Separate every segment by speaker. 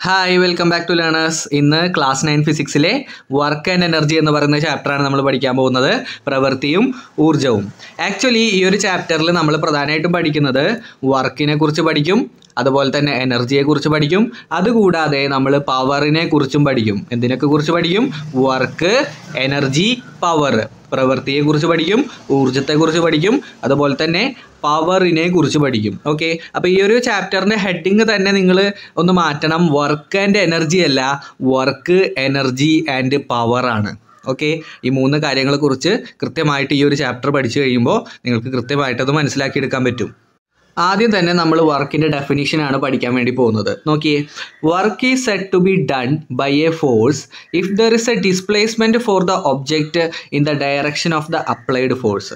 Speaker 1: Hi welcome back to learners ഇന്ന് class nine ഫിസിക്സിലെ work and energy എന്ന് പറയുന്ന ചാപ്റ്ററാണ് നമ്മൾ പഠിക്കാൻ പോകുന്നത്. പ്രവൃത്തിയും ഊർജവും. ആക്ച്വലി ഈ ഒരു ചാപ്റ്ററിൽ നമ്മൾ പ്രധാനമായിട്ടും പഠിക്കുന്നത് വർക്കിനെ കുറിച്ച് പഠിക്കും അതുപോലെ തന്നെ എനർജിയെ കുറിച്ച് പഠിക്കും. അതുകൂടാതെ നമ്മൾ പവറിനെ കുറിച്ചും പഠിക്കും. എന്തിനൊക്കെ കുറിച്ച് പഠിക്കും? വർക്ക് എനർജി പവർ പ്രവൃത്തിയെ കുറിച്ച് പഠിക്കും. ഊർജത്തെക്കുറിച്ച് പഠിക്കും. അതുപോലെ തന്നെ പവറിനെ കുറിച്ച് പഠിക്കും. ഓക്കെ അപ്പോൾ ഈ ഒരു ചാപ്റ്ററിന്റെ ഹെഡിങ് തന്നെ നിങ്ങൾ ഒന്ന് മാറ്റണം. വർക്ക് ആൻഡ് എനർജി അല്ല. വർക്ക് എനർജി ആൻഡ് പവർ ആണ്. ഓക്കെ ഈ മൂന്ന് കാര്യങ്ങളെക്കുറിച്ച് കൃത്യമായിട്ട് ഈ ഒരു ചാപ്റ്റർ പഠിച്ചു കഴിയുമ്പോൾ നിങ്ങൾക്ക് കൃത്യമായിട്ടത് മനസ്സിലാക്കിയെടുക്കാൻ പറ്റും. ആദ്യം തന്നെ നമ്മൾ വർക്കിന്റെ ഡെഫിനിഷനാണ് പഠിക്കാൻ വേണ്ടി പോകുന്നത്. നോക്കിയേ. Work is set to be done by a force if there is a displacement for the object in the direction of the applied force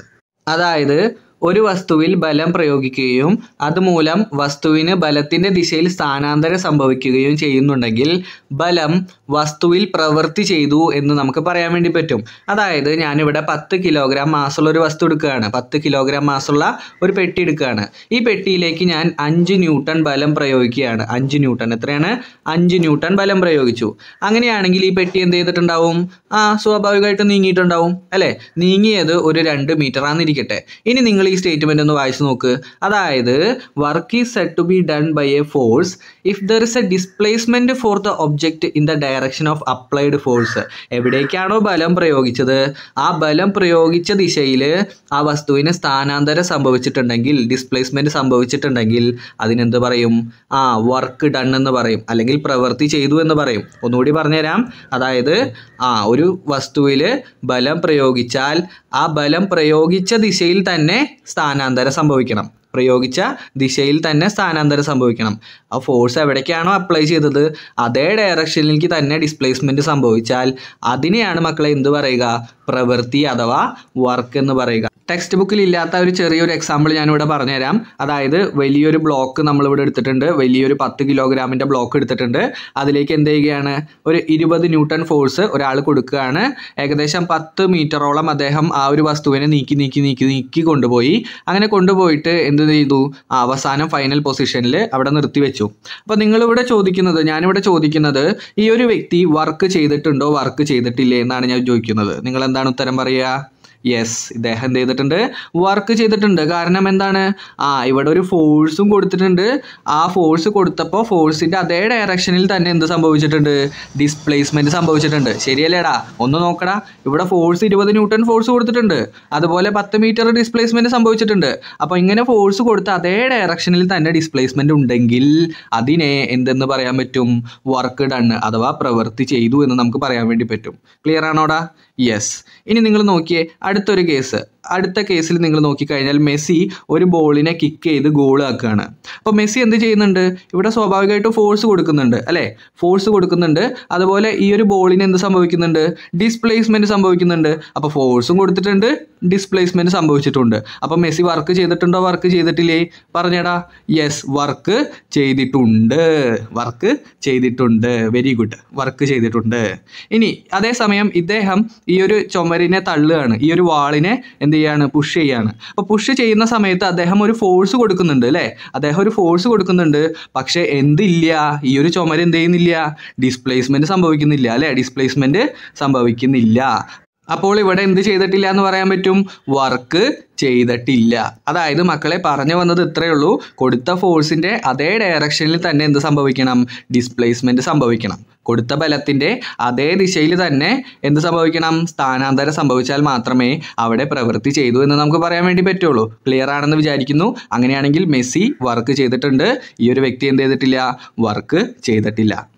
Speaker 1: അതായത് ഒരു വസ്തുവിൽ ബലം പ്രയോഗിക്കുകയും അതുമൂലം വസ്തുവിന് ബലത്തിന്റെ ദിശയിൽ സ്ഥാനാന്തരം സംഭവിക്കുകയും ചെയ്യുന്നുണ്ടെങ്കിൽ ബലം വസ്തുവിൽ പ്രവൃത്തി ചെയ്തു എന്ന് നമുക്ക് പറയാൻ വേണ്ടി പറ്റും. അതായത് ഞാനിവിടെ പത്ത് കിലോഗ്രാം മാസമുള്ള ഒരു വസ്തു എടുക്കുകയാണ്. പത്ത് കിലോഗ്രാം മാസമുള്ള ഒരു പെട്ടി എടുക്കുകയാണ്. ഈ പെട്ടിയിലേക്ക് ഞാൻ അഞ്ച് ന്യൂട്ടൺ ബലം പ്രയോഗിക്കുകയാണ്. അഞ്ച് ന്യൂട്ടൺ എത്രയാണ്? അഞ്ച് ന്യൂട്ടൺ ബലം പ്രയോഗിച്ചു. അങ്ങനെയാണെങ്കിൽ ഈ പെട്ടി എന്ത് ചെയ്തിട്ടുണ്ടാവും? ആ സ്വാഭാവികമായിട്ട് നീങ്ങിയിട്ടുണ്ടാവും അല്ലേ? നീങ്ങിയത് ഒരു രണ്ട് മീറ്റർ ആണെന്നിരിക്കട്ടെ ഇനി നിങ്ങൾ ഈ സ്റ്റേറ്റ്മെന്റ് ഒന്ന് വായിച്ചു നോക്ക്. അതായത് work is set to be done by a force if there is a displacement for the object in the direction of applied force എവിടേക്കാണോ ബലം പ്രയോഗിച്ചത്? ആ ബലം പ്രയോഗിച്ച ദിശയിൽ ആ വസ്തുവിന് സ്ഥാനാന്തരം സംഭവിച്ചിട്ടുണ്ടെങ്കിൽ ഡിസ്പ്ലേസ്മെന്റ് സംഭവിച്ചിട്ടുണ്ടെങ്കിൽ അതിനെന്ത് പറയും? ആ വർക്ക് ഡൺ എന്ന് പറയും. അല്ലെങ്കിൽ പ്രവൃത്തി ചെയ്തു എന്ന് പറയും. ഒന്നുകൂടി പറഞ്ഞുതരാം. അതായത് ആ ഒരു വസ്തുവിൽ ബലം പ്രയോഗിച്ചാൽ ആ ബലം പ്രയോഗിച്ച ദിശയിൽ തന്നെ സ്ഥാനാന്തരം സംഭവിക്കണം. പ്രയോഗിച്ച ദിശയിൽ തന്നെ സ്ഥാനാന്തരം സംഭവിക്കണം. ആ ഫോഴ്സ് എവിടേക്കാണോ അപ്ലൈ ചെയ്തത് അതേ ഡയറക്ഷനിലേക്ക് തന്നെ ഡിസ്പ്ലേസ്മെന്റ് സംഭവിച്ചാൽ അതിനെയാണ് മക്കളെ എന്ത് പറയുക? പ്രവൃത്തി അഥവാ വർക്ക് എന്ന് പറയുക. ടെക്സ്റ്റ് ബുക്കിൽ ഇല്ലാത്ത ഒരു ചെറിയൊരു എക്സാമ്പിൾ ഞാനിവിടെ പറഞ്ഞുതരാം. അതായത് വലിയൊരു ബ്ലോക്ക് നമ്മളിവിടെ എടുത്തിട്ടുണ്ട്. വലിയൊരു പത്ത് കിലോഗ്രാമിന്റെ ബ്ലോക്ക് എടുത്തിട്ടുണ്ട്. അതിലേക്ക് എന്ത് ചെയ്യുകയാണ്? ഒരു ഇരുപത് ന്യൂട്ടൺ ഫോഴ്സ് ഒരാൾ കൊടുക്കുകയാണ്. ഏകദേശം പത്ത് മീറ്ററോളം അദ്ദേഹം ആ ഒരു വസ്തുവിനെ നീക്കി നീക്കി നീക്കി നീക്കി കൊണ്ടുപോയി. അങ്ങനെ കൊണ്ടുപോയിട്ട് എന്ത് ചെയ്തു? അവസാനം ഫൈനൽ പൊസിഷനിൽ അവിടെ നിർത്തി വെച്ചു. അപ്പോൾ നിങ്ങളിവിടെ ചോദിക്കുന്നത് ഞാനിവിടെ ചോദിക്കുന്നത് ഈ ഒരു വ്യക്തി വർക്ക് ചെയ്തിട്ടുണ്ടോ വർക്ക് ചെയ്തിട്ടില്ലേ എന്നാണ് ഞാൻ ചോദിക്കുന്നത്. നിങ്ങൾ എന്താണ് ഉത്തരം പറയുക? യെസ് ഇദ്ദേഹം എന്ത് ചെയ്തിട്ടുണ്ട്. വർക്ക് ചെയ്തിട്ടുണ്ട്. കാരണം എന്താണ്? ആ ഇവിടെ ഒരു ഫോഴ്സും കൊടുത്തിട്ടുണ്ട്. ആ ഫോഴ്സ് കൊടുത്തപ്പോൾ ഫോഴ്സിന്റെ അതേ ഡയറക്ഷനിൽ തന്നെ എന്ത് സംഭവിച്ചിട്ടുണ്ട്? ഡിസ്പ്ലേസ്മെന്റ് സംഭവിച്ചിട്ടുണ്ട്. ശരിയല്ലേടാ? ഒന്ന് നോക്കടാ. ഇവിടെ ഫോഴ്സ് ഇരുപത് ന്യൂട്ടൺ ഫോഴ്സ് കൊടുത്തിട്ടുണ്ട്. അതുപോലെ പത്ത് മീറ്റർ ഡിസ്പ്ലേസ്മെന്റ് സംഭവിച്ചിട്ടുണ്ട്. അപ്പോൾ ഇങ്ങനെ ഫോഴ്സ് കൊടുത്ത അതേ ഡയറക്ഷനിൽ തന്നെ ഡിസ്പ്ലേസ്മെന്റ് ഉണ്ടെങ്കിൽ അതിനെ എന്തെന്ന് പറയാൻ പറ്റും? വർക്ക് ഡൺ അഥവാ പ്രവൃത്തി ചെയ്തു എന്ന് നമുക്ക് പറയാൻ വേണ്ടി പറ്റും. ക്ലിയർ ആണോടാ? യെസ് ഇനി നിങ്ങൾ നോക്കിയേ. അടുത്തൊരു കേസ്. അടുത്ത കേസിൽ നിങ്ങൾ നോക്കിക്കഴിഞ്ഞാൽ മെസ്സി ഒരു ബോളിനെ കിക്ക് ചെയ്ത് ഗോൾ ആക്കുകയാണ്. അപ്പോൾ മെസ്സി എന്ത് ചെയ്യുന്നുണ്ട്? ഇവിടെ സ്വാഭാവികമായിട്ടും ഫോഴ്സ് കൊടുക്കുന്നുണ്ട് അല്ലേ? ഫോഴ്സ് കൊടുക്കുന്നുണ്ട്. അതുപോലെ ഈ ഒരു ബോളിന് എന്ത് സംഭവിക്കുന്നുണ്ട്? ഡിസ്പ്ലേസ്മെന്റ് സംഭവിക്കുന്നുണ്ട്. അപ്പോൾ ഫോഴ്സും കൊടുത്തിട്ടുണ്ട് ഡിസ്പ്ലേസ്മെന്റ് സംഭവിച്ചിട്ടുണ്ട്. അപ്പോൾ മെസ്സി വർക്ക് ചെയ്തിട്ടുണ്ടോ? വർക്ക് ചെയ്തിട്ടില്ലേ? പറഞ്ഞേടാ. യെസ് വർക്ക് ചെയ്തിട്ടുണ്ട്. വർക്ക് ചെയ്തിട്ടുണ്ട്. വെരി ഗുഡ് വർക്ക് ചെയ്തിട്ടുണ്ട്. ഇനി അതേസമയം ഇദ്ദേഹം ഈ ഒരു ചുമരിനെ തള്ളുകയാണ്. ഈ ഒരു വാളിനെ എന്ത് ചെയ്യാണ് പുഷ് ചെയ്യാണ്. അപ്പോൾ പുഷ് ചെയ്യുന്ന സമയത്ത് അദ്ദേഹം ഒരു ഫോഴ്സ് കൊടുക്കുന്നുണ്ട് അല്ലേ? അദ്ദേഹം ഒരു ഫോഴ്സ് കൊടുക്കുന്നുണ്ട്. പക്ഷേ എന്തില്ല? ഈ ഒരു ചുമര് എന്ത് ചെയ്യുന്നില്ല? ഡിസ്പ്ലേസ്മെന്റ് സംഭവിക്കുന്നില്ല അല്ലേ? ഡിസ്പ്ലേസ്മെന്റ് സംഭവിക്കുന്നില്ല. അപ്പോൾ ഇവിടെ എന്ത് ചെയ്തിട്ടില്ല എന്ന് പറയാൻ പറ്റും? വർക്ക് ചെയ്തിട്ടില്ല. അതായത് മക്കളെ പറഞ്ഞു വന്നത് ഇത്രയേ ഉള്ളൂ. കൊടുത്ത ഫോഴ്സിന്റെ അതേ ഡയറക്ഷനിൽ തന്നെ എന്ത് സംഭവിക്കണം? ഡിസ്പ്ലേസ്മെന്റ് സംഭവിക്കണം. കൊടുത്ത ബലത്തിന്റെ അതേ ദിശയിൽ തന്നെ എന്ത് സംഭവിക്കണം? സ്ഥാനാന്തരം സംഭവിച്ചാൽ മാത്രമേ അവിടെ പ്രവൃത്തി ചെയ്തു എന്ന് നമുക്ക് പറയാൻ വേണ്ടി പറ്റുള്ളൂ. ക്ലിയർ ആണെന്ന് വിചാരിക്കുന്നു. അങ്ങനെയാണെങ്കിൽ മെസ്സി വർക്ക് ചെയ്തിട്ടുണ്ട്. ഈ ഒരു വ്യക്തി എന്ത് ചെയ്തിട്ടില്ല? വർക്ക് ചെയ്തിട്ടില്ല.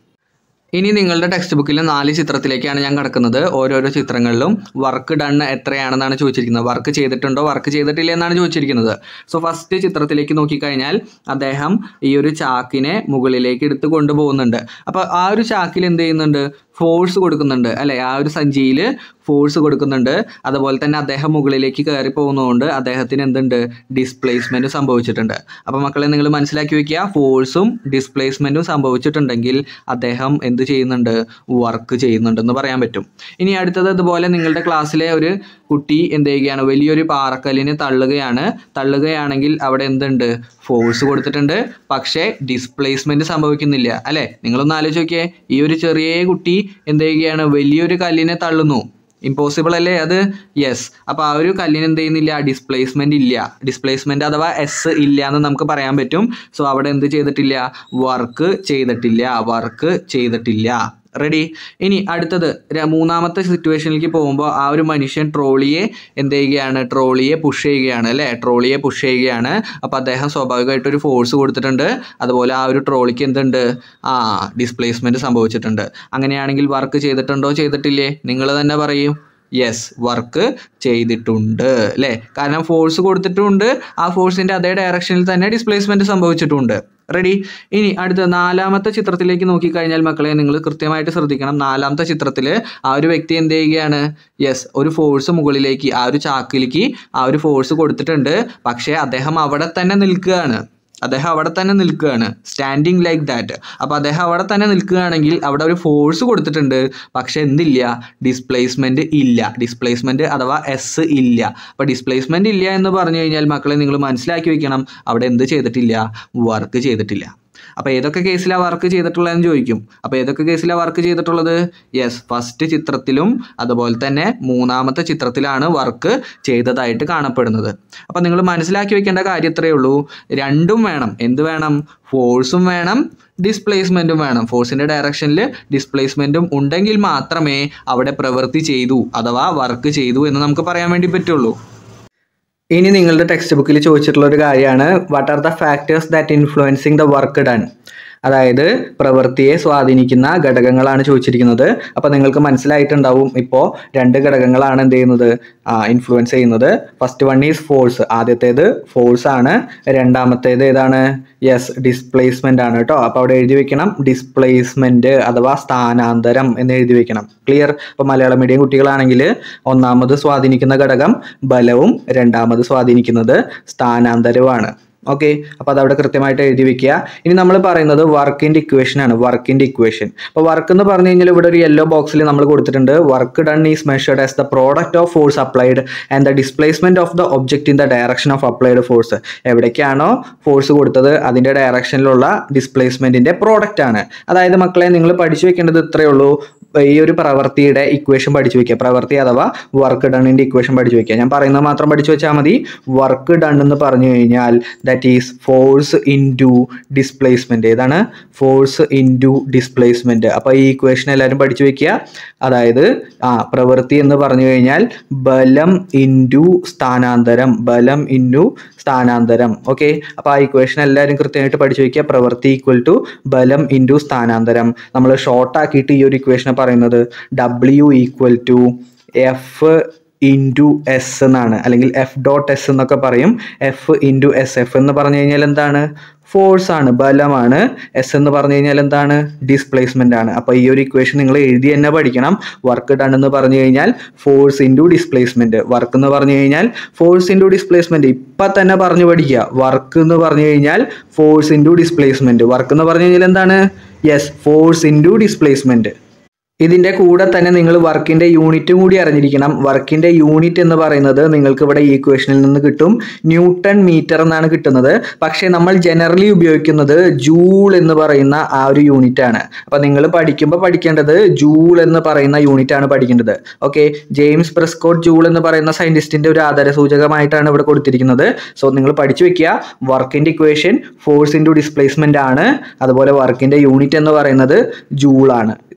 Speaker 1: ഇനി നിങ്ങളുടെ ടെക്സ്റ്റ് ബുക്കിലെ നാല് ചിത്രത്തിലേക്കാണ് ഞാൻ കിടക്കുന്നത്. ഓരോരോ ചിത്രങ്ങളിലും വർക്ക് ഡൺ എത്രയാണെന്നാണ് ചോദിച്ചിരിക്കുന്നത്. വർക്ക് ചെയ്തിട്ടുണ്ടോ? വർക്ക് ചെയ്തിട്ടില്ല എന്നാണ് ചോദിച്ചിരിക്കുന്നത്. സോ ഫസ്റ്റ് ചിത്രത്തിലേക്ക് നോക്കിക്കഴിഞ്ഞാൽ അദ്ദേഹം ഈ ഒരു ചാക്കിനെ മുകളിലേക്ക് എടുത്ത് കൊണ്ടുപോകുന്നുണ്ട്. അപ്പോൾ ആ ഒരു ചാക്കിൽ എന്ത് ചെയ്യുന്നുണ്ട്? ഫോഴ്സ് കൊടുക്കുന്നുണ്ട്. അല്ലെ? ആ ഒരു സഞ്ചിയിൽ ഫോഴ്സ് കൊടുക്കുന്നുണ്ട്. അതുപോലെ തന്നെ അദ്ദേഹം മുകളിലേക്ക് കയറി പോകുന്നതുകൊണ്ട് അദ്ദേഹത്തിന് എന്തുണ്ട്? ഡിസ്പ്ലേസ്മെന്റ് സംഭവിച്ചിട്ടുണ്ട്. അപ്പോൾ മക്കളെ നിങ്ങൾ മനസ്സിലാക്കി വെക്കുക. ഫോഴ്സും ഡിസ്പ്ലേസ്മെന്റും സംഭവിച്ചിട്ടുണ്ടെങ്കിൽ അദ്ദേഹം എന്ത് ചെയ്യുന്നുണ്ട്? വർക്ക് ചെയ്യുന്നുണ്ട് എന്ന് പറയാൻ പറ്റും. ഇനി അടുത്തത് ഇതുപോലെ നിങ്ങളുടെ ക്ലാസ്സിലെ ഒരു കുട്ടി എന്ത് ചെയ്യുകയാണ്? വലിയൊരു പാറക്കല്ലിനെ തള്ളുകയാണ്. തള്ളുകയാണെങ്കിൽ അവിടെ എന്തുണ്ട്? ഫോഴ്സ് കൊടുത്തിട്ടുണ്ട്. പക്ഷേ ഡിസ്പ്ലേസ്മെന്റ് സംഭവിക്കുന്നില്ല. അല്ലേ? നിങ്ങളൊന്ന് ആലോചിച്ച് നോക്കിയേ. ഈ ഒരു ചെറിയ കുട്ടി എന്ത് ചെയ്യുകയാണ്? വലിയൊരു കല്ലിനെ തള്ളുന്നു. ഇമ്പോസിബിൾ അല്ലേ അത്? യെസ് അപ്പോൾ ആ ഒരു കല്ലിന് എന്ത് ചെയ്യുന്നില്ല? ഡിസ്പ്ലേസ്മെന്റ് ഇല്ല. ഡിസ്പ്ലേസ്മെന്റ് അഥവാ എസ് ഇല്ല എന്ന് നമുക്ക് പറയാൻ പറ്റും. സോ അവിടെ എന്ത് ചെയ്തിട്ടില്ല? വർക്ക് ചെയ്തിട്ടില്ല. വർക്ക് ചെയ്തിട്ടില്ല. റെഡി ഇനി അടുത്തത് മൂന്നാമത്തെ സിറ്റുവേഷനിലേക്ക് പോകുമ്പോൾ ആ ഒരു മനുഷ്യൻ ട്രോളിയെ എന്ത് ചെയ്യുകയാണ്? ട്രോളിയെ പുഷ് ചെയ്യുകയാണ് അല്ലേ? ട്രോളിയെ പുഷ് ചെയ്യുകയാണ്. അപ്പോൾ അദ്ദേഹം സ്വാഭാവികമായിട്ട് ഒരു ഫോഴ്സ് കൊടുത്തിട്ടുണ്ട്. അതുപോലെ ആ ഒരു ട്രോളിക്ക് എന്തുണ്ട്? ആ ഡിസ്പ്ലേസ്മെന്റ് സംഭവിച്ചിട്ടുണ്ട്. അങ്ങനെയാണെങ്കിൽ വർക്ക് ചെയ്തിട്ടുണ്ടോ? ചെയ്തിട്ടില്ലേ? നിങ്ങൾ തന്നെ പറയും. യെസ് വർക്ക് ചെയ്തിട്ടുണ്ട് അല്ലേ? കാരണം ഫോഴ്സ് കൊടുത്തിട്ടുണ്ട്. ആ ഫോഴ്സിന്റെ അതേ ഡയറക്ഷനിൽ തന്നെ ഡിസ്പ്ലേസ്മെന്റ് സംഭവിച്ചിട്ടുണ്ട്. റെഡി ഇനി അടുത്ത നാലാമത്തെ ചിത്രത്തിലേക്ക് നോക്കിക്കഴിഞ്ഞാൽ മക്കളെ നിങ്ങൾ കൃത്യമായിട്ട് ശ്രദ്ധിക്കണം. നാലാമത്തെ ചിത്രത്തിൽ ആ ഒരു വ്യക്തി എന്ത് ചെയ്യുകയാണ്? യെസ് ഒരു ഫോഴ്സ് മുകളിലേക്ക് ആ ഒരു ചാക്കിലേക്ക് ആ ഒരു ഫോഴ്സ് കൊടുത്തിട്ടുണ്ട്. പക്ഷേ അദ്ദേഹം അവിടെ തന്നെ നിൽക്കുകയാണ്. അദ്ദേഹം അവിടെ തന്നെ നിൽക്കുകയാണ്. സ്റ്റാൻഡിങ് ലൈക്ക് ദാറ്റ് അപ്പോൾ അദ്ദേഹം അവിടെ തന്നെ നിൽക്കുകയാണെങ്കിൽ അവിടെ ഒരു ഫോഴ്സ് കൊടുത്തിട്ടുണ്ട്. പക്ഷേ എന്തില്ല? ഡിസ്പ്ലേസ്മെന്റ് ഇല്ല. ഡിസ്പ്ലേസ്മെന്റ് അഥവാ എസ് ഇല്ല. അപ്പോൾ ഡിസ്പ്ലേസ്മെന്റ് ഇല്ല എന്ന് പറഞ്ഞു കഴിഞ്ഞാൽ മക്കളെ നിങ്ങൾ മനസ്സിലാക്കി വെക്കണം. അവിടെ എന്ത് ചെയ്തിട്ടില്ല? വർക്ക് ചെയ്തിട്ടില്ല. അപ്പോൾ ഏതൊക്കെ കേസിലാണ് വർക്ക് ചെയ്തിട്ടുള്ളതെന്ന് ചോദിക്കും. അപ്പോൾ ഏതൊക്കെ കേസിലാണ് വർക്ക് ചെയ്തിട്ടുള്ളത്? യെസ് ഫസ്റ്റ് ചിത്രത്തിലും അതുപോലെ തന്നെ മൂന്നാമത്തെ ചിത്രത്തിലാണ് വർക്ക് ചെയ്തതായിട്ട് കാണപ്പെടുന്നത്. അപ്പോൾ നിങ്ങൾ മനസ്സിലാക്കി വെക്കേണ്ട കാര്യം ഇത്രയേ ഉള്ളൂ. രണ്ടും വേണം. എന്ത് വേണം? ഫോഴ്സും വേണം. ഡിസ്പ്ലേസ്മെന്റും വേണം. ഫോഴ്സിന്റെ ഡയറക്ഷനിൽ ഡിസ്പ്ലേസ്മെന്റും ഉണ്ടെങ്കിൽ മാത്രമേ അവിടെ പ്രവൃത്തി ചെയ്തു അഥവാ വർക്ക് ചെയ്തു എന്ന് നമുക്ക് പറയാൻ വേണ്ടി പറ്റുള്ളൂ. ഇനി നിങ്ങളുടെ ടെക്സ്റ്റ് ബുക്കിൽ ചോദിച്ചിട്ടുള്ള ഒരു കാര്യമാണ് what are the factors that influencing the work done അതായത് പ്രവൃത്തിയെ സ്വാധീനിക്കുന്ന ഘടകങ്ങളാണ് ചോദിച്ചിരിക്കുന്നത്. അപ്പോൾ നിങ്ങൾക്ക് മനസ്സിലായിട്ടുണ്ടാവും ഇപ്പോൾ രണ്ട് ഘടകങ്ങളാണ് എന്ത് ചെയ്യുന്നത്? ഇൻഫ്ലുവൻസ് ചെയ്യുന്നത്. ഫസ്റ്റ് വൺ ഈസ് ഫോഴ്സ് ആദ്യത്തേത് ഫോഴ്സ് ആണ്. രണ്ടാമത്തേത് ഏതാണ്? യെസ് ഡിസ്പ്ലേസ്മെന്റ് ആണ് കേട്ടോ. അപ്പോൾ അവിടെ എഴുതി വെക്കണം ഡിസ്പ്ലേസ്മെന്റ് അഥവാ സ്ഥാനാന്തരം എന്ന് എഴുതി വെക്കണം. ക്ലിയർ അപ്പോൾ മലയാളം മീഡിയം കുട്ടികളാണെങ്കിൽ ഒന്നാമത് സ്വാധീനിക്കുന്ന ഘടകം ബലവും രണ്ടാമത് സ്വാധീനിക്കുന്നത് സ്ഥാനാന്തരവുമാണ്. ഓക്കെ അപ്പോൾ അതവിടെ കൃത്യമായിട്ട് എഴുതി വെക്കുക. ഇനി നമ്മൾ പറയുന്നത് വർക്കിന്റെ ഇക്വേഷൻ ആണ് വർക്കിന്റെ ഇക്വേഷൻ അപ്പോൾ വർക്ക് എന്ന് പറഞ്ഞു കഴിഞ്ഞാൽ ഇവിടെ ഒരു യെല്ലോ ബോക്സിൽ നമ്മൾ കൊടുത്തിട്ടുണ്ട് work done is measured as the product of force applied and the displacement of the object in the direction of applied force എവിടേക്കാണോ force കൊടുത്തത് അതിന്റെ ഡയറക്ഷനിലുള്ള ഡിസ്പ്ലേസ്മെന്റിന്റെ പ്രോഡക്റ്റ് ആണ്. അതായത് മക്കളെ നിങ്ങൾ പഠിച്ചു വെക്കേണ്ടത് ഇത്രയേ ഉള്ളൂ. ഈ ഒരു പ്രവൃത്തിയുടെ ഇക്വേഷൻ പഠിച്ചു വെക്കുക. പ്രവൃത്തി അഥവാ വർക്ക് ഡണ്ണിന്റെ ഇക്വേഷൻ പഠിച്ചു വെക്കുക. ഞാൻ പറയുന്നത് മാത്രം പഠിച്ചു വെച്ചാൽ മതി. വർക്ക് ഡൺ എന്ന് പറഞ്ഞു കഴിഞ്ഞാൽ that is force into displacement ഏതാണ്? ഫോഴ്സ് ഇൻ ടു ഡിസ്പ്ലേസ്മെന്റ് അപ്പോൾ ഈ ഇക്വേഷൻ എല്ലാവരും പഠിച്ചു വെക്കുക. അതായത് ആ പ്രവൃത്തി എന്ന് പറഞ്ഞു കഴിഞ്ഞാൽ ബലം ഇൻ ടു സ്ഥാനാന്തരം. ബലം ഇൻ ടു സ്ഥാനാന്തരം. ഓക്കെ? അപ്പോൾ ആ ഇക്വേഷൻ എല്ലാവരും കൃത്യമായിട്ട് പഠിച്ചു വെക്കുക. പ്രവൃത്തി ഈക്വൽ ടു ബലം ഇൻ ടു സ്ഥാനാന്തരം. നമ്മൾ ഷോർട്ട് ആക്കിയിട്ട് ഈ ഒരു ഇക്വേഷനെ പറയുന്നത് W equal to F into S എന്നാണ്. അല്ലെങ്കിൽ എഫ് ഡോട്ട് എസ് എന്നൊക്കെ പറയും. എഫ് ഇന്റു എസ് എഫ് എന്ന് പറഞ്ഞു കഴിഞ്ഞാൽ എന്താണ്? ഫോഴ്സ് ആണ് ബലമാണ്. എസ് എന്ന് പറഞ്ഞു കഴിഞ്ഞാൽ എന്താണ്? ഡിസ്പ്ലേസ്മെന്റ് ആണ്. അപ്പോൾ ഈ ഒരു ഇക്വേഷൻ നിങ്ങൾ എഴുതി തന്നെ പഠിക്കണം. വർക്ക് ഡൺ എന്ന് പറഞ്ഞു കഴിഞ്ഞാൽ ഫോഴ്സ് ഇന്റു ഡിസ്പ്ലേസ്മെന്റ് വർക്ക് എന്ന് പറഞ്ഞു കഴിഞ്ഞാൽ ഫോഴ്സ് ഇന്റു ഡിസ്പ്ലേസ്മെന്റ് ഇപ്പം തന്നെ പറഞ്ഞു പഠിക്കുക. വർക്ക് എന്ന് പറഞ്ഞു കഴിഞ്ഞാൽ ഫോഴ്സ് ഇന്റു ഡിസ്പ്ലേസ്മെന്റ് വർക്ക് എന്ന് പറഞ്ഞു കഴിഞ്ഞാൽ എന്താണ്? യെസ് ഫോഴ്സ് ഇന്റു ഡിസ്പ്ലേസ്മെന്റ് ഇതിന്റെ കൂടെ തന്നെ നിങ്ങൾ വർക്കിന്റെ യൂണിറ്റും കൂടി അറിഞ്ഞിരിക്കണം. വർക്കിന്റെ യൂണിറ്റ് എന്ന് പറയുന്നത് നിങ്ങൾക്ക് ഇവിടെ ഈക്വേഷനിൽ നിന്ന് കിട്ടും. ന്യൂട്ടൺ മീറ്റർ എന്നാണ് കിട്ടുന്നത്. പക്ഷേ നമ്മൾ ജനറലി ഉപയോഗിക്കുന്നത് ജൂൾ എന്ന് പറയുന്ന ആ ഒരു യൂണിറ്റ് ആണ്. അപ്പോൾ നിങ്ങൾ പഠിക്കുമ്പോൾ പഠിക്കേണ്ടത് ജൂൾ എന്ന് പറയുന്ന യൂണിറ്റ് ആണ് പഠിക്കേണ്ടത്. ഓക്കെ ജെയിംസ് പ്രസ്കോട്ട് ജൂൾ എന്ന് പറയുന്ന സയന്റിസ്റ്റിന്റെ ഒരു ആധാര സൂചകമായിട്ടാണ് ഇവിടെ കൊടുത്തിരിക്കുന്നത്. സോ നിങ്ങൾ പഠിച്ചു വെക്കുക. വർക്കിന്റെ ഇക്വേഷൻ ഫോഴ്സ് ഡിസ്പ്ലേസ്മെന്റ് ആണ്. അതുപോലെ വർക്കിന്റെ യൂണിറ്റ് എന്ന് പറയുന്നത് ജൂളാണ്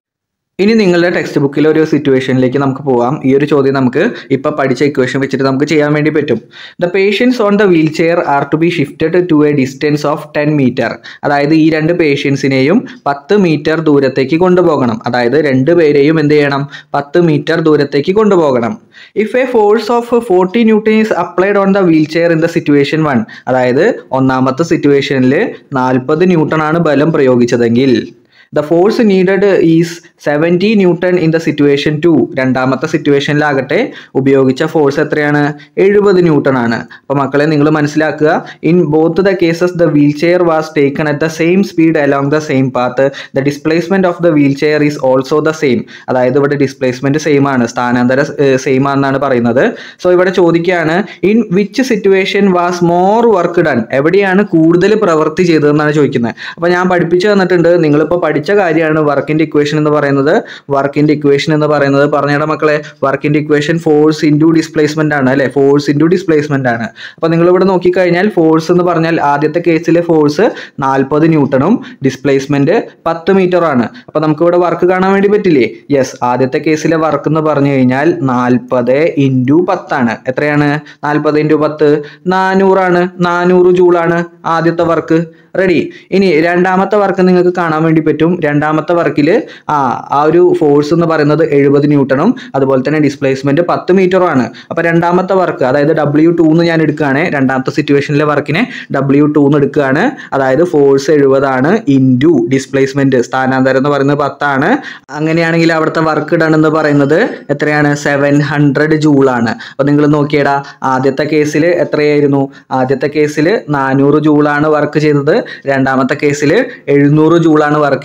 Speaker 1: ഇനി നിങ്ങളുടെ ടെക്സ്റ്റ് ബുക്കിലെ ഒരു സിറ്റുവേഷനിലേക്ക് നമുക്ക് പോകാം ഈ ഒരു ചോദ്യം നമുക്ക് ഇപ്പൊ പഠിച്ച ഇക്വേഷൻ വെച്ചിട്ട് നമുക്ക് ചെയ്യാൻ വേണ്ടി പറ്റും. The patients on the wheelchair are to be shifted to a distance of ten metre അതായത് ഈ രണ്ട് പേഷ്യൻസിനെയും പത്ത് മീറ്റർ ദൂരത്തേക്ക് കൊണ്ടുപോകണം. അതായത് രണ്ട് പേരെയും എന്ത് ചെയ്യണം? പത്ത് മീറ്റർ ദൂരത്തേക്ക് കൊണ്ടുപോകണം. If a force of forty newton applied on the wheelchair in the situation one അതായത് ഒന്നാമത്തെ സിറ്റുവേഷനിൽ നാൽപ്പത് ന്യൂട്ടൺ ആണ് ബലം പ്രയോഗിച്ചതെങ്കിൽ the force needed is seventy newton in the situation two രണ്ടാമത്തെ സിറ്റുവേഷനിലാകട്ടെ ഉപയോഗിച്ച ഫോഴ്സ് എത്രയാണ്? എഴുപത് ന്യൂട്ടൺ ആണ്. അപ്പോൾ മക്കളെ നിങ്ങൾ മനസ്സിലാക്കുക in both the cases the wheelchair was taken at the same speed along the same path the displacement of the wheelchair is also the same അതായത് ഇവിടെ ഡിസ്പ്ലേസ്മെന്റ് സെയിം ആണ് സ്ഥാനാന്തര സെയിം ആണെന്നാണ് പറയുന്നത്. സോ ഇവിടെ ചോദിക്കുകയാണ് in which situation was more work done എവിടെയാണ് കൂടുതൽ പ്രവൃത്തി ചെയ്തതെന്നാണ് ചോദിക്കുന്നത്. അപ്പോൾ ഞാൻ പഠിപ്പിച്ചു തന്നിട്ടുണ്ട് നിങ്ങളിപ്പോൾ പഠിച്ച കാര്യമാണ് വർക്കിന്റെ ഇക്വേഷൻ എന്ന് പറയുന്നത്. വർക്കിന്റെ ഇക്വേഷൻ എന്ന് പറയുന്നത് പറഞ്ഞയുടെ മക്കളെ വർക്കിന്റെ ഇക്വേഷൻ ഫോഴ്സ് ഇന്റു ഡിസ്പ്ലേസ്മെന്റ് ആണ് അല്ലേ? ഫോഴ്സ് ഇന്റു ഡിസ്പ്ലേസ്മെന്റ് ആണ്. അപ്പോൾ നിങ്ങളിവിടെ നോക്കിക്കഴിഞ്ഞാൽ ഫോഴ്സ് എന്ന് പറഞ്ഞാൽ ആദ്യത്തെ കേസിലെ ഫോഴ്സ് നാൽപ്പത് ന്യൂട്ടണും ഡിസ്പ്ലേസ്മെന്റ് പത്ത് മീറ്റർ ആണ്. അപ്പോൾ നമുക്കിവിടെ വർക്ക് കാണാൻ വേണ്ടി പറ്റില്ലേ? യെസ് ആദ്യത്തെ കേസിലെ വർക്ക് എന്ന് പറഞ്ഞു കഴിഞ്ഞാൽ നാൽപ്പത് ഇന്റു പത്താണ് എത്രയാണ്? നാൽപ്പത് ഇന്റു പത്ത് നാനൂറാണ് നാനൂറ് ജൂളാണ് ആദ്യത്തെ വർക്ക് റെഡി ഇനി രണ്ടാമത്തെ വർക്ക് നിങ്ങൾക്ക് കാണാൻ വേണ്ടി പറ്റും. രണ്ടാമത്തെ വർക്കിൽ ആ ആ ഒരു ഫോഴ്സ് എന്ന് പറയുന്നത് എഴുപത് ന്യൂട്ടണും അതുപോലെ തന്നെ ഡിസ്പ്ലേസ്മെന്റ് പത്ത് മീറ്ററും ആണ്. അപ്പോൾ രണ്ടാമത്തെ വർക്ക് അതായത് ഡബ്ല്യു ടു എന്ന് ഞാൻ എടുക്കുകയാണ് രണ്ടാമത്തെ സിറ്റുവേഷനിലെ വർക്കിനെ ഡബ്ല്യു ടു എന്ന് എടുക്കുകയാണ്. അതായത് ഫോഴ്സ് എഴുപതാണ് ഇന്റു ഡിസ്പ്ലേസ്മെന്റ് സ്ഥാനാന്തരം എന്ന് പറയുന്നത് പത്താണ് അങ്ങനെയാണെങ്കിൽ അവിടുത്തെ വർക്ക് ഡൺ എന്ന് പറയുന്നത് എത്രയാണ്? സെവൻ ഹൺഡ്രഡ് ജൂളാണ് അപ്പോൾ നിങ്ങൾ നോക്കിയടാ ആദ്യത്തെ കേസിൽ എത്രയായിരുന്നു? ആദ്യത്തെ കേസിൽ നാനൂറ് ജൂളാണ് വർക്ക് ചെയ്തത്. രണ്ടാമത്തെ കേസിൽ എഴുന്നൂറ് ജൂളാണ് വർക്ക്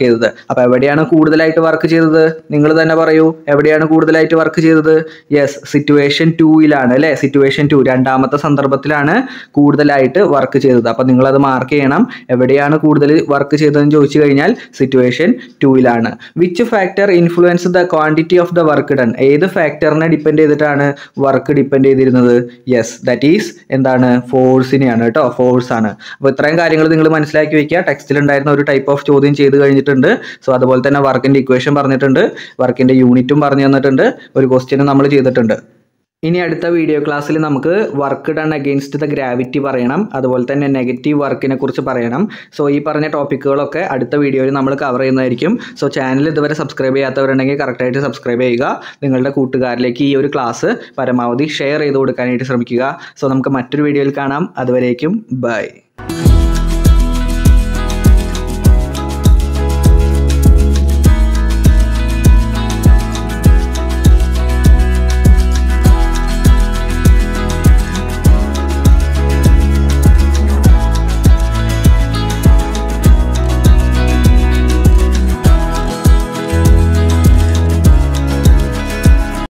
Speaker 1: അപ്പൊ എവിടെയാണ് കൂടുതലായിട്ട് വർക്ക് ചെയ്തത്? നിങ്ങൾ തന്നെ പറയൂ. എവിടെയാണ് കൂടുതലായിട്ട് വർക്ക് ചെയ്തത്? യെസ് സിറ്റുവേഷൻ ടൂയിലാണ് അല്ലെ? സിറ്റുവേഷൻ ടു രണ്ടാമത്തെ സന്ദർഭത്തിലാണ് കൂടുതലായിട്ട് വർക്ക് ചെയ്തത്. അപ്പൊ നിങ്ങൾ അത് മാർക്ക് ചെയ്യണം. എവിടെയാണ് കൂടുതൽ വർക്ക് ചെയ്തതെന്ന് ചോദിച്ചു കഴിഞ്ഞാൽ situation ടൂയിലാണ് which factor influence the quantity of the work done ഏത് ഫാക്ടറിനെ ഡിപ്പെൻഡ് ചെയ്തിട്ടാണ് വർക്ക് ഡിപ്പെൻഡ് ചെയ്തിരുന്നത്? യെസ് ദാറ്റ് ഈസ് എന്താണ്? ഫോഴ്സിനെയാണ് കേട്ടോ. ഫോഴ്സ് ആണ്. അപ്പോൾ ഇത്രയും കാര്യങ്ങൾ നിങ്ങൾ മനസ്സിലാക്കി വെക്കുക. ടെക്സ്റ്റിൽ ഉണ്ടായിരുന്ന ഒരു ടൈപ്പ് ഓഫ് ചോദ്യം ചെയ്ത് കഴിഞ്ഞിട്ടുണ്ട്. സോ അതുപോലെ തന്നെ വർക്കിന്റെ ഇക്വേഷൻ പറഞ്ഞിട്ടുണ്ട്. വർക്കിന്റെ യൂണിറ്റും പറഞ്ഞു തന്നിട്ടുണ്ട്. ഒരു ക്വസ്റ്റ്യനും നമ്മൾ ചെയ്തിട്ടുണ്ട്. ഇനി അടുത്ത വീഡിയോ ക്ലാസ്സിൽ നമുക്ക് work done against the gravity പറയണം. അതുപോലെ തന്നെ നെഗറ്റീവ് വർക്കിനെ കുറിച്ച് പറയണം. സോ ഈ പറഞ്ഞ ടോപ്പിക്കുകളൊക്കെ അടുത്ത വീഡിയോയിൽ നമ്മൾ കവർ ചെയ്യുന്നതായിരിക്കും. സോ ചാനൽ ഇതുവരെ സബ്സ്ക്രൈബ് ചെയ്യാത്തവരുണ്ടെങ്കിൽ കറക്റ്റായിട്ട് സബ്സ്ക്രൈബ് ചെയ്യുക. നിങ്ങളുടെ കൂട്ടുകാരിലേക്ക് ഈ ഒരു ക്ലാസ് പരമാവധി ഷെയർ ചെയ്ത് കൊടുക്കാനായിട്ട് ശ്രമിക്കുക. സോ നമുക്ക് മറ്റൊരു വീഡിയോയിൽ കാണാം. അതുവരേക്കും ബൈ